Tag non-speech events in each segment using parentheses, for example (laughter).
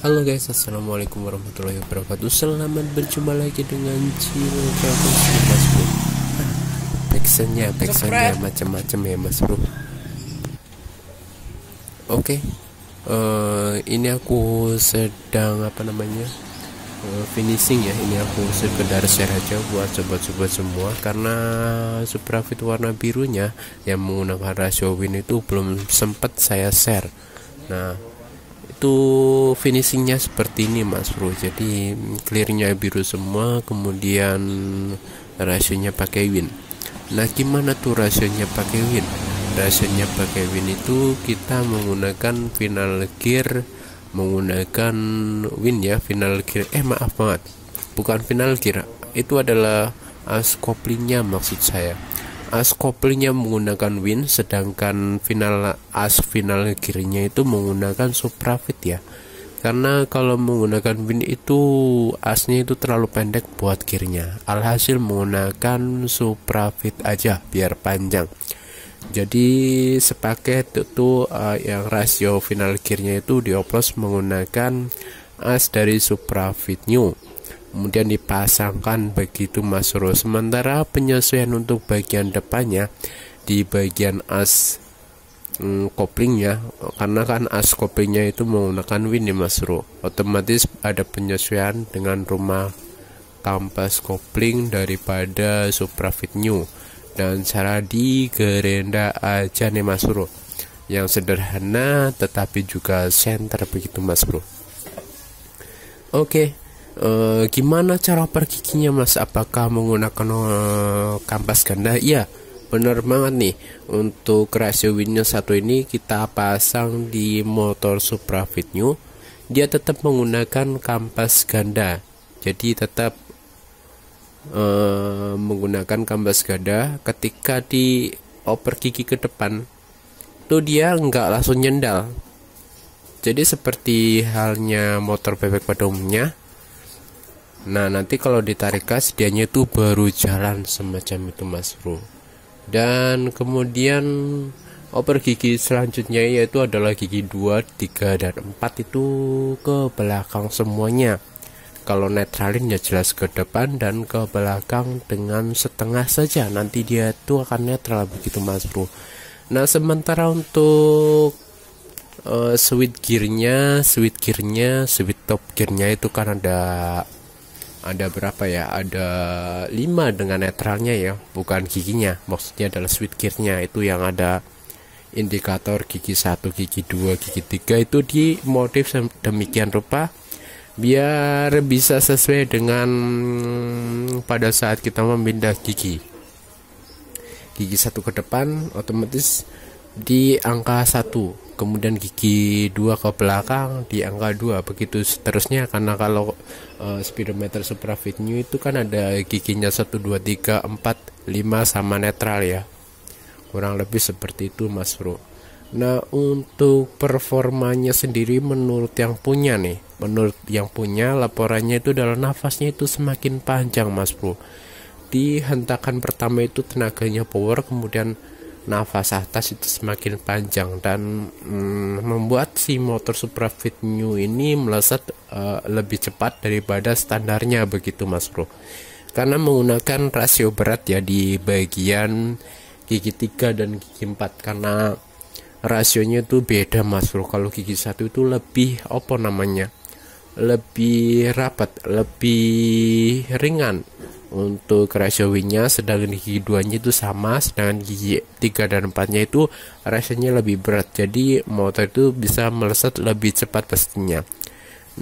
Halo guys, assalamualaikum warahmatullahi wabarakatuh. Selamat berjumpa lagi dengan Campus Mas Bro. Backsoundnya, backsoundnya macam-macam ya Mas Bro. Oke, okay. uh, eh, ini aku sedang apa namanya uh, finishing ya. Ini aku sekedar share aja buat sobat-sobat semua karena Suprafit warna birunya yang menggunakan rasio win itu belum sempat saya share. Nah, itu finishingnya seperti ini mas bro. Jadi clearnya biru semua kemudian rasionya pakai win. Nah gimana tuh rasionya pakai win? Rasionya pakai win itu kita menggunakan final gear menggunakan win ya final gear. Eh maaf banget bukan final gear. Itu adalah as couplingnya maksud saya as couplingnya menggunakan win sedangkan final as final gearnya itu menggunakan suprafit ya. Karena kalau menggunakan win itu asnya itu terlalu pendek buat gearnya alhasil menggunakan suprafit aja biar panjang. Jadi sepaket itu uh, yang rasio final gearnya itu dioplos menggunakan as dari suprafit new kemudian dipasangkan begitu Mas Bro sementara penyesuaian untuk bagian depannya di bagian as hmm, koplingnya karena kan as koplingnya itu menggunakan win ya Mas Bro otomatis ada penyesuaian dengan rumah kampas kopling daripada Suprafit New. Dan cara di gerenda aja nih Mas Bro yang sederhana tetapi juga center begitu Mas Bro. Oke e, gimana cara pergiginya mas? Apakah menggunakan e, kampas ganda? Iya bener banget nih. Untuk rasio winnya satu ini kita pasang di motor Supra Fit New dia tetap menggunakan kampas ganda. Jadi tetap e, menggunakan kampas ganda ketika di oper gigi ke depan. Tuh dia nggak langsung nyendal. Jadi seperti halnya motor bebek pada umumnya Nah nanti kalau ditarik gas dianya itu baru jalan semacam itu mas bro. Dan kemudian oper gigi selanjutnya yaitu adalah gigi 2, 3, dan 4 itu ke belakang semuanya. Kalau netralin ya jelas ke depan dan ke belakang dengan setengah saja. Nanti dia itu akan netral begitu mas bro. Nah sementara untuk uh, switch gearnya, switch gearnya, switch top gearnya itu kan ada ada berapa ya? Ada 5 dengan netralnya ya bukan giginya. Maksudnya adalah switch gearnya. Itu yang ada indikator gigi 1 gigi 2 gigi 3 itu di motif demikian rupa. Biar bisa sesuai dengan pada saat kita memindah gigi. Gigi satu ke depan otomatis di angka satu kemudian gigi dua ke belakang di angka dua. Begitu seterusnya karena kalau uh, speedometer new itu kan ada giginya satu dua tiga empat lima sama netral ya. Kurang lebih seperti itu mas bro. Nah untuk performanya sendiri menurut yang punya nih menurut yang punya laporannya itu adalah nafasnya itu semakin panjang mas bro. Di hentakan pertama itu tenaganya power kemudian nafas atas itu semakin panjang dan mm, membuat si motor Suprafit New ini melesat uh, lebih cepat daripada standarnya begitu Mas Bro. Karena menggunakan rasio berat ya di bagian gigi 3 dan gigi 4 karena rasionya itu beda Mas Bro. Kalau gigi satu itu lebih apa namanya? lebih rapat, lebih ringan untuk rasio wingnya sedangkan gigi duanya itu sama sedangkan gigi 3 dan 4 nya itu rasanya lebih berat. Jadi motor itu bisa melesat lebih cepat pastinya.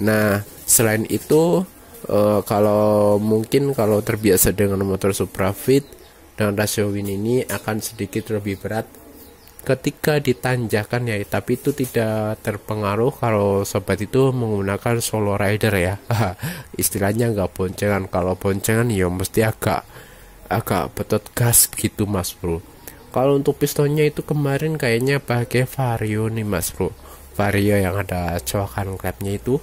Nah selain itu uh, kalau mungkin kalau terbiasa dengan motor Suprafit dan rasio win ini akan sedikit lebih berat ketika ditanjakan ya tapi itu tidak terpengaruh kalau sobat itu menggunakan solo rider ya. (laughs) Istilahnya nggak boncengan. Kalau boncengan ya mesti agak agak betot gas gitu mas bro. Kalau untuk pistonnya itu kemarin kayaknya pakai vario nih mas bro. Vario yang ada coakan klepnya itu.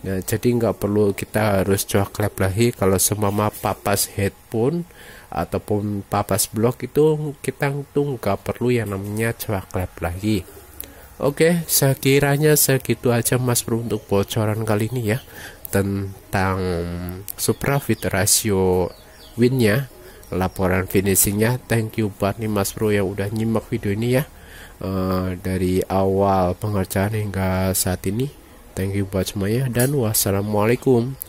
Nah, jadi nggak perlu kita harus coak klep lagi. Kalau semua papas headphone ataupun papas blok itu kita tuh nggak perlu yang namanya cuak lab lagi Oke, sekiranya segitu aja Mas Bro untuk bocoran kali ini ya tentang suprafit rasio winnya, laporan finishingnya. Thank you buat nih Mas Bro yang udah nyimak video ini ya uh, dari awal pengerjaan hingga saat ini. Thank you buat semuanya dan wassalamualaikum